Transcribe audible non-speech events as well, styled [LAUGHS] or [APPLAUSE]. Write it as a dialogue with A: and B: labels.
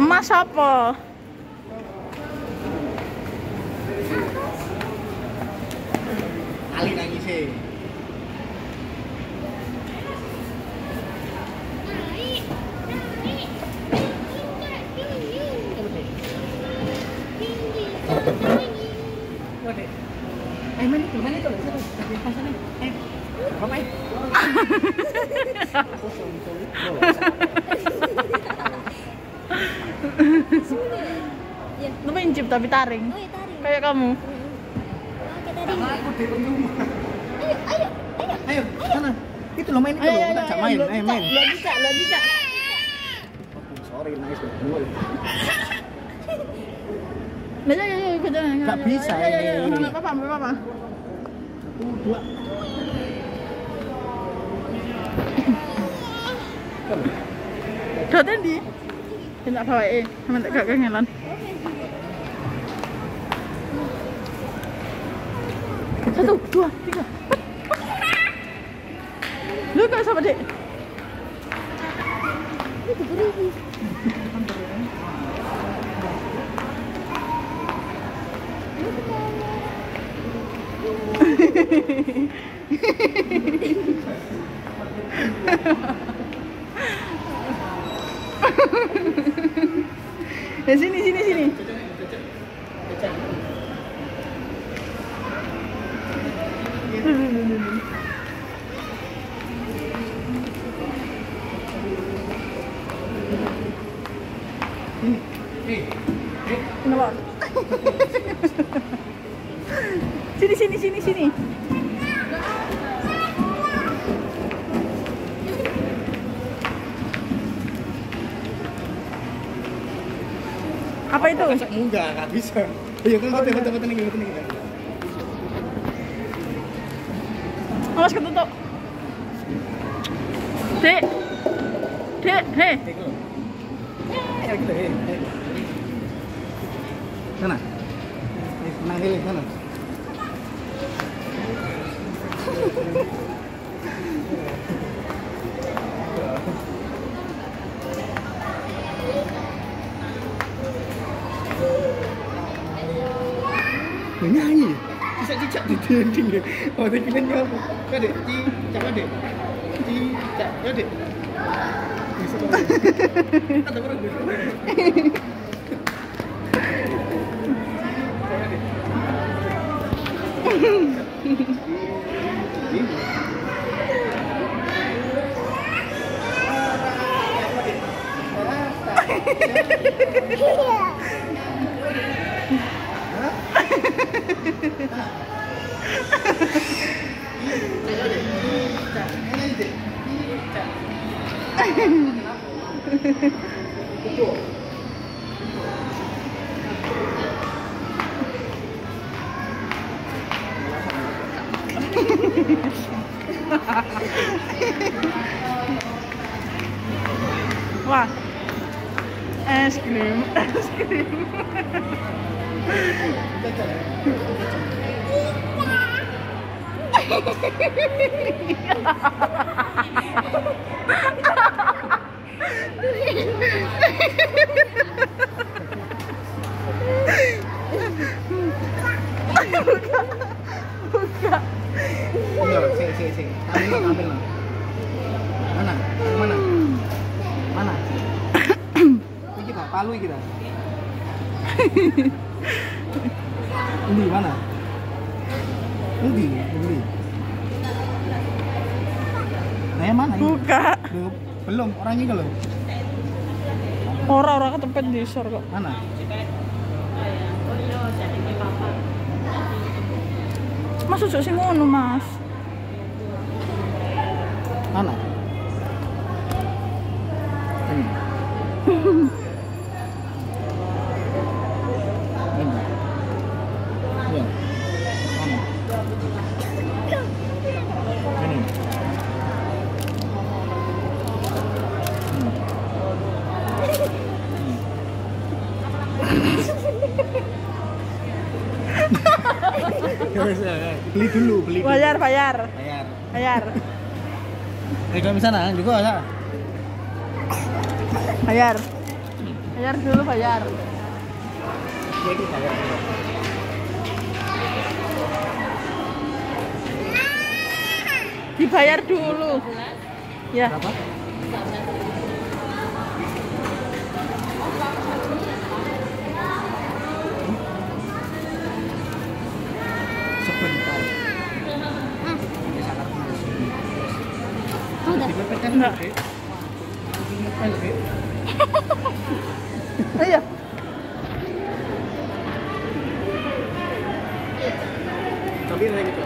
A: Emas apa?
B: Ali nangis sih.
C: Ya.
A: Lu main chip tapi taring.
C: Oh, ya.
A: Kayak kamu.
C: Oke, tadi.
B: Aku di rumah.
C: Ayo, ayo, ayo.
B: Ayo, sana. Itu lo main itu lo, kita main. Ayo main.
A: Lo bisa, lo bisa.
B: Oh, Sorry,
A: ya ya ya jalan.
B: Nggak bisa
A: Ya, ya, ya,
B: ini.
A: Enggak apa-apa, enggak apa-apa.
B: Satu, Kerana
A: ni Dia nak pawai eh Memang tak kat kangelan Satu, dua, tiga Lu kat sama dek
C: Itu beri Hehehehe
A: Ya [LAUGHS] sini sini sini. Sini sini sini sini. Itu?
B: Kasak munggah, nggak bisa. Iya, kan betul betul betul nih, nih.
A: Awas ketutup. Dek. Dek, hei.
B: Ya gitu, eh. Sana. Eh, Senang kali sana. Nyanyi. Bisa cicak di dinding ya. Oh, dia kira apa? Kade, cicak kade. Cicak kade. Bisa kade. Ada orang
A: Vá! És [LAUGHS] creme! [LAUGHS] Buka.
B: Enggak, sini, sini, sini. Ambil lah, ambil lah. Mana? Mana? Mana? Ini kita, palu kita. Ini mana? Ini, ini. Nah, yang mana?
A: Buka.
B: Belum, belum. Kalau
A: Orang-orang ketepet di shore kok.
B: mana?
A: Mas ojo sing ngono, Mas.
B: Mana? Beli dulu beli dulu.
A: Bayar, bayar.
B: bayar
A: Bayar.
B: kalau misalnya juga ya
A: Bayar. Bayar dulu,
B: ya bayar
A: Dibayar dulu. Ya.
B: berapa
C: Oh, udah.
B: Dipepetkan
A: Enggak.
B: dulu, Dek.